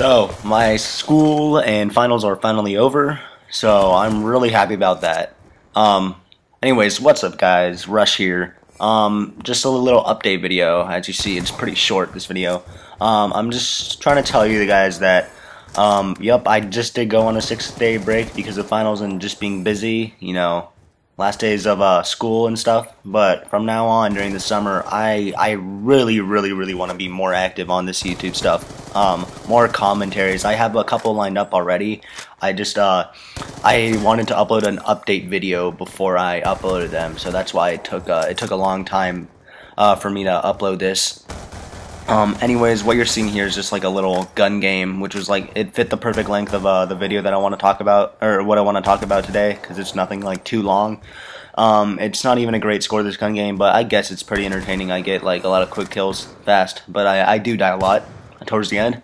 So, my school and finals are finally over, so I'm really happy about that. Um, anyways, what's up guys? Rush here. Um, just a little update video. As you see, it's pretty short, this video. Um, I'm just trying to tell you guys that, um, yep, I just did go on a six-day break because of finals and just being busy, you know, last days of uh, school and stuff. But from now on, during the summer, I I really, really, really want to be more active on this YouTube stuff. Um, more commentaries. I have a couple lined up already. I just uh, I wanted to upload an update video before I uploaded them, so that's why it took uh, it took a long time uh, for me to upload this. Um, anyways, what you're seeing here is just like a little gun game, which was like, it fit the perfect length of uh, the video that I want to talk about, or what I want to talk about today, because it's nothing like too long. Um, it's not even a great score, this gun game, but I guess it's pretty entertaining. I get like a lot of quick kills fast, but I, I do die a lot towards the end.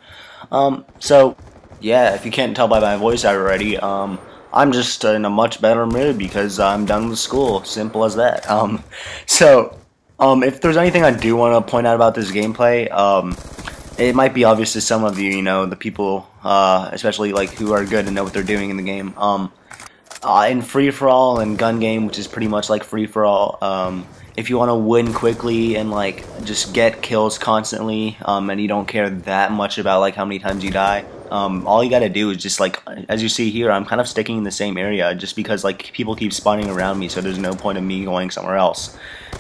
Um, so, yeah, if you can't tell by my voice already, um, I'm just in a much better mood because I'm done with school. Simple as that. Um, so, um, if there's anything I do want to point out about this gameplay, um, it might be obvious to some of you, you know, the people, uh, especially like who are good and know what they're doing in the game. Um, uh, in free for all and gun game, which is pretty much like free for all. Um, if you want to win quickly and like just get kills constantly, um, and you don't care that much about like how many times you die, um, all you gotta do is just like as you see here, I'm kind of sticking in the same area just because like people keep spawning around me, so there's no point of me going somewhere else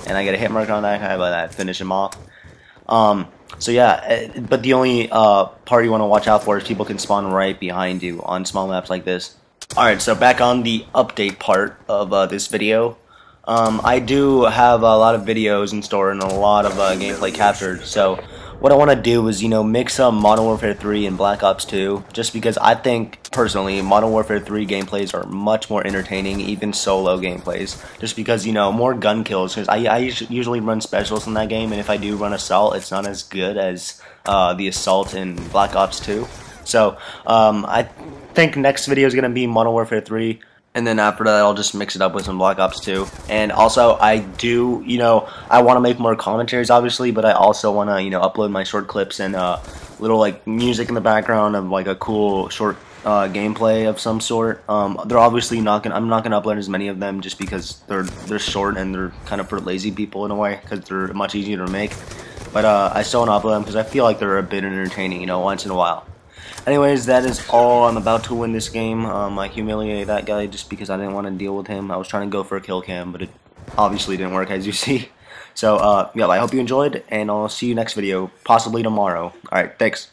and I get a hit mark on that guy, but I finish him off. Um, so yeah, eh, but the only uh, part you want to watch out for is people can spawn right behind you on small maps like this. Alright, so back on the update part of uh, this video. Um, I do have a lot of videos in store and a lot of uh, gameplay captured, so what I want to do is, you know, mix up Modern Warfare 3 and Black Ops 2, just because I think, personally, Modern Warfare 3 gameplays are much more entertaining, even solo gameplays, just because, you know, more gun kills, because I, I usually run specials in that game, and if I do run Assault, it's not as good as uh, the Assault in Black Ops 2. So, um, I think next video is going to be Modern Warfare 3, and then after that I'll just mix it up with some Black Ops 2. And also I do, you know, I want to make more commentaries obviously, but I also want to, you know, upload my short clips and uh, little like music in the background of like a cool short uh, gameplay of some sort. Um, they're obviously not gonna. I'm not gonna upload as many of them just because they're they're short and they're kind of for lazy people in a way because they're much easier to make. But uh, I still want to upload them because I feel like they're a bit entertaining, you know, once in a while. Anyways, that is all. I'm about to win this game. Um, I humiliated that guy just because I didn't want to deal with him. I was trying to go for a kill cam, but it obviously didn't work, as you see. So, uh, yeah, I hope you enjoyed, and I'll see you next video, possibly tomorrow. Alright, thanks.